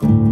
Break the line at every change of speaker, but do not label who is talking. you